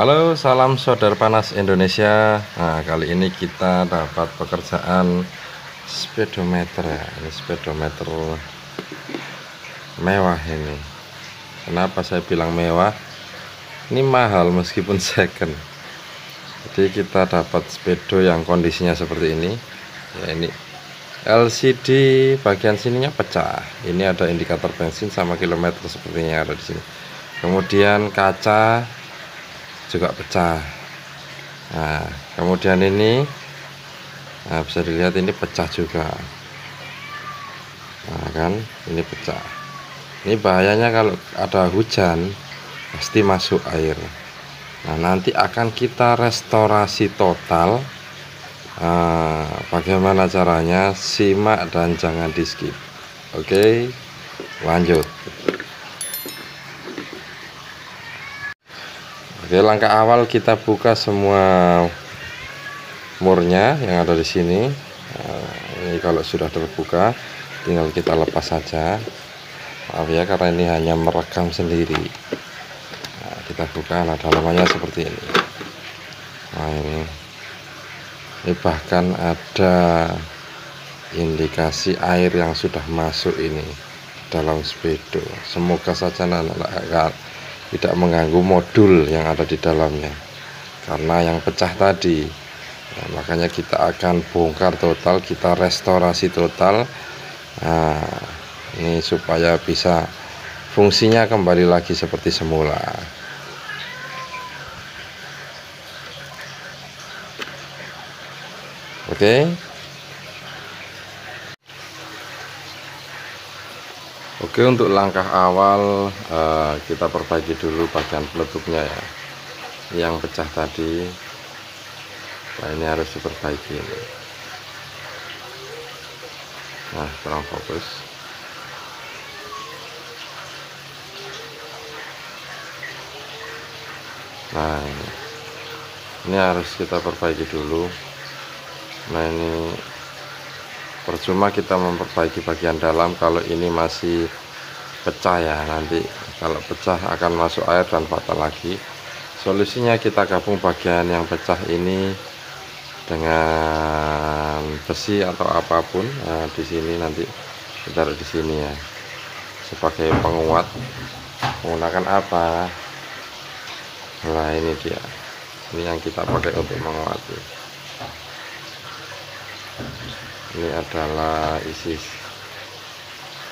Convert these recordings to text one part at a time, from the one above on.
Halo, salam saudara panas Indonesia. Nah, kali ini kita dapat pekerjaan speedometer ya. Ini speedometer mewah ini. Kenapa saya bilang mewah? Ini mahal meskipun second. Jadi kita dapat speedo yang kondisinya seperti ini. Ya ini LCD bagian sininya pecah. Ini ada indikator bensin sama kilometer sepertinya ada di sini. Kemudian kaca juga pecah. Nah kemudian ini nah, bisa dilihat ini pecah juga. Nah kan ini pecah. Ini bahayanya kalau ada hujan pasti masuk air. Nah nanti akan kita restorasi total. Nah, bagaimana caranya? Simak dan jangan di skip. Oke lanjut Oke, langkah awal kita buka semua murnya yang ada di sini. Nah, ini kalau sudah terbuka, tinggal kita lepas saja. Maaf ya, karena ini hanya merekam sendiri. Nah, kita buka, nah dalamannya seperti ini. Nah ini, ini bahkan ada indikasi air yang sudah masuk ini dalam speedo. Semoga saja anak-anak tidak mengganggu modul yang ada di dalamnya. Karena yang pecah tadi. Nah, makanya kita akan bongkar total kita restorasi total. Nah, ini supaya bisa fungsinya kembali lagi seperti semula. Oke? okay. Oke untuk langkah awal uh, kita perbaiki dulu bagian peletupnya ya. Yang pecah tadi. Nah ini harus diperbaiki. Nah kurang fokus. Nah ini, ini harus kita perbaiki dulu. Nah ini percuma kita memperbaiki bagian dalam kalau ini masih pecah ya. Nanti kalau pecah akan masuk air dan fatal lagi. Solusinya kita gabung bagian yang pecah ini dengan besi atau apa pun. Nah, di sini nanti kita di sini ya. Sebagai penguat. Menggunakan apa? Nah ini dia. Ini yang kita pakai untuk menguat. Ini adalah isi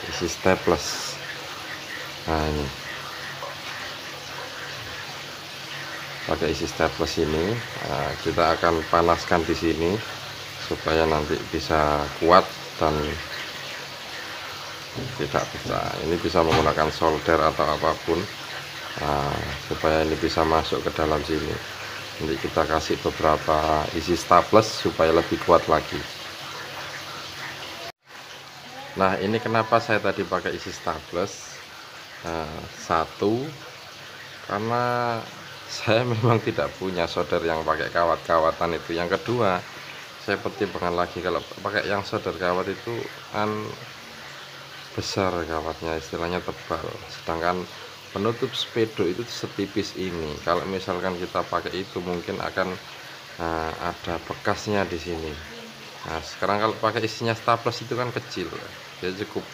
isi staples pakai isi staples ini nah, kita akan panaskan di sini supaya nanti bisa kuat dan tidak bisa ini bisa menggunakan solder atau apa pun nah, supaya ini bisa masuk ke dalam sini. Nanti kita kasih beberapa isi staples supaya lebih kuat lagi. Nah ini kenapa saya tadi pakai isi staples uh, satu karena saya memang tidak punya solder yang pakai kawat-kawatan itu. Yang kedua saya pertimbangkan lagi kalau pakai yang solder kawat itu kan besar kawatnya istilahnya tebal. Sedangkan penutup speedo itu setipis ini. Kalau misalkan kita pakai itu mungkin akan uh, ada bekasnya di sini. Nah sekarang kalau pakai isinya staples itu kan kecil. Ya cukup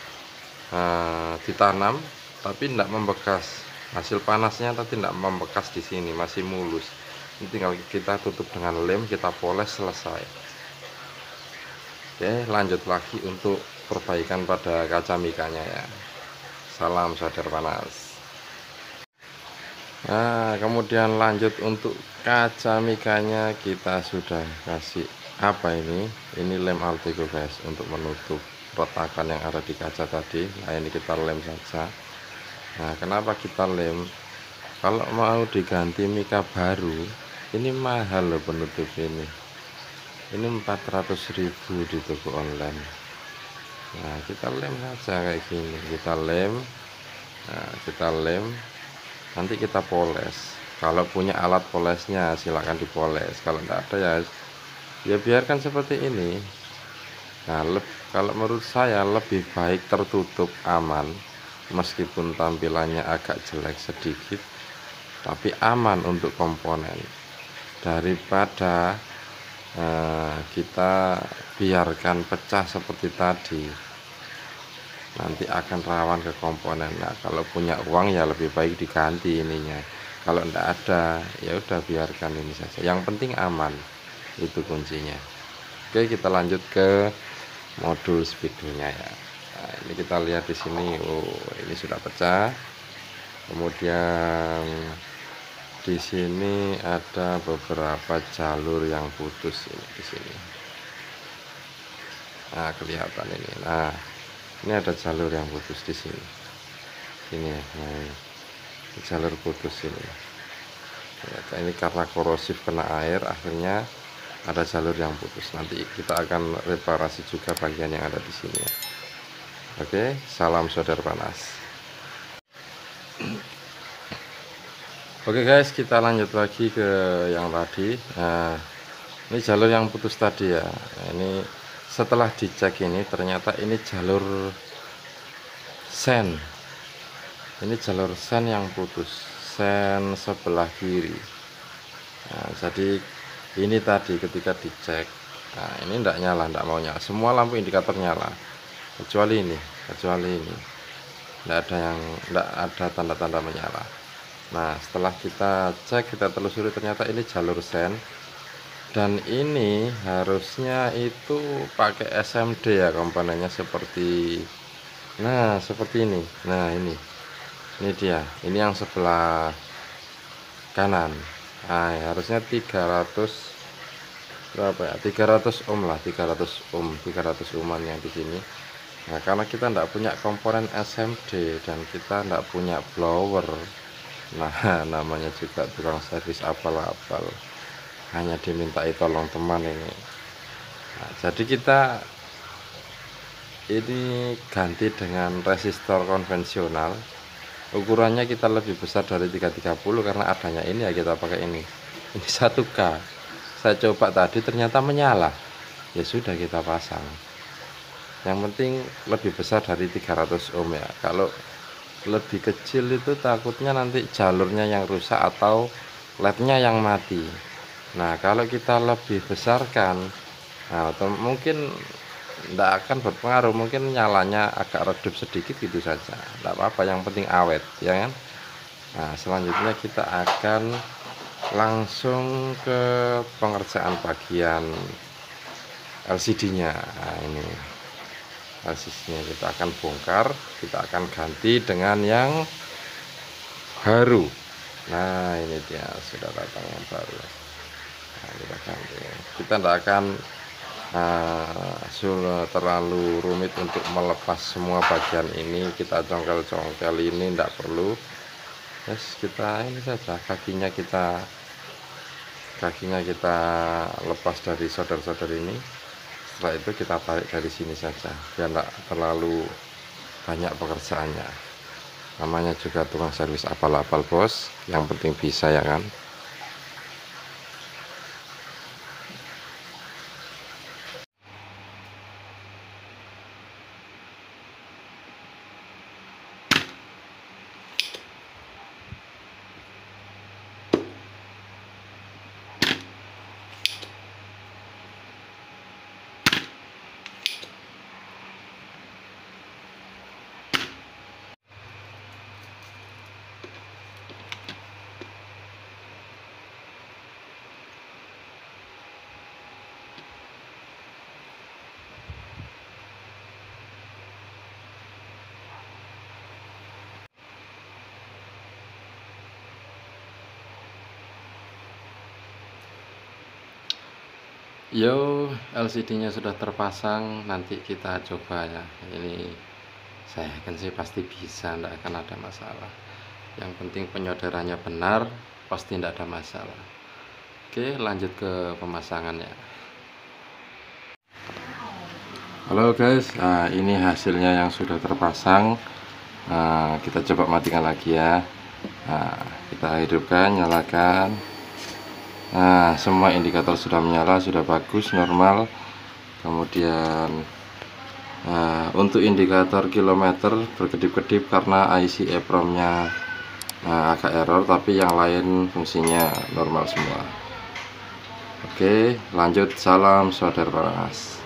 uh, ditanam tapi tidak membekas. Hasil panasnya tapi tidak membekas di sini masih mulus. Ini tinggal kita tutup dengan lem kita poles selesai. Oke lanjut lagi untuk perbaikan pada kaca mikanya ya. Salam sadar panas. Nah kemudian lanjut untuk kaca mikanya kita sudah kasih apa ini? Ini lem Altego guys untuk menutup retakan yang ada di kaca tadi. Nah ini kita lem saja nah kenapa kita lem? Kalau mau diganti mika baru ini mahal loh penutup ini. Ini 400.000 di toko online. Nah kita lem saja kayak gini. Kita lem nah kita lem. Nanti kita poles. Kalau punya alat polesnya silahkan dipoles. Kalau tidak ada ya ya biarkan seperti ini. Nah kalau menurut saya lebih baik tertutup aman meskipun tampilannya agak jelek sedikit tapi aman untuk komponen. Daripada eh, kita biarkan pecah seperti tadi nanti akan rawan ke komponen. Nah kalau punya uang ya lebih baik diganti ininya. Kalau tidak ada ya udah biarkan ini saja. Yang penting aman itu kuncinya. Oke kita lanjut ke modul speedonya ya ini kita lihat di sini oh ini sudah pecah. Kemudian di sini ada beberapa jalur yang putus ini di sini. Nah kelihatan ini. Nah ini ada jalur yang putus di sini. Ini nah jalur putus ini. Ini karena korosif kena air akhirnya ada jalur yang putus. Nanti kita akan reparasi juga bagian yang ada di sini. ya. Oke salam saudara panas. Oke guys kita lanjut lagi ke yang tadi. Nah ini jalur yang putus tadi ya. Ini setelah dicek ini ternyata ini jalur sen. Ini jalur sen yang putus sen sebelah kiri. Nah, jadi ini tadi ketika dicek nah ini tidak nyala tidak mau nyala. Semua lampu indikator nyala kecuali ini kecuali ini. Tidak ada yang tidak ada tanda-tanda menyala. Nah setelah kita cek kita telusuri ternyata ini jalur sen. Dan ini harusnya itu pakai SMD ya komponennya seperti nah seperti ini. Nah ini. Ini dia. Ini yang sebelah kanan. Nah harusnya 300 berapa ya? 300 ohm lah 300 ohm 300 ohman yang di sini nah karena kita tidak punya komponen SMD dan kita tidak punya blower nah namanya juga tukang servis apal-apal. Hanya dimintai tolong teman ini. Nah, jadi kita ini ganti dengan resistor konvensional. Ukurannya kita lebih besar dari 330 karena adanya ini ya kita pakai ini. Ini 1K saya coba tadi ternyata menyala. Ya sudah kita pasang yang penting lebih besar dari 300 ohm ya. Kalau lebih kecil itu takutnya nanti jalurnya yang rusak atau lednya yang mati. Nah kalau kita lebih besarkan nah, atau mungkin tidak akan berpengaruh mungkin nyalanya agak redup sedikit gitu saja. Tidak apa-apa yang penting awet ya kan? Nah selanjutnya kita akan langsung ke pengerjaan bagian LCD nya nah ini LCD nya kita akan bongkar kita akan ganti dengan yang baru. Nah ini dia sudah datang yang baru. Kita ganti. Kita tidak akan uh, terlalu rumit untuk melepas semua bagian ini. Kita congkel-congkel ini tidak perlu. Yes kita ini saja. Kakinya kita kakinya kita lepas dari solder-solder ini setelah itu kita tarik dari sini saja biar tidak terlalu banyak pekerjaannya. Namanya juga tukang servis apal-apal bos. Yang penting bisa ya kan Yo LCD nya sudah terpasang nanti kita coba ya. Ini saya yakin sih pasti bisa tidak akan ada masalah. Yang penting penyoderaannya benar pasti tidak ada masalah. Oke lanjut ke pemasangannya. Halo guys. Nah, ini hasilnya yang sudah terpasang. Nah, kita coba matikan lagi ya. Nah, kita hidupkan nyalakan Nah semua indikator sudah menyala sudah bagus normal. Kemudian nah, untuk indikator kilometer berkedip-kedip karena IC EEPROM nya nah, agak error tapi yang lain fungsinya normal semua. Oke lanjut. Salam saudara panas